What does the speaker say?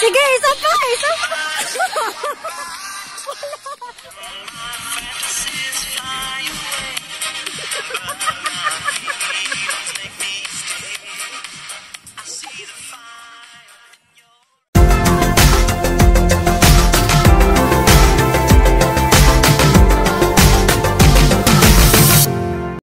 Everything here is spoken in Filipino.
Sige, isa pa, isa pa!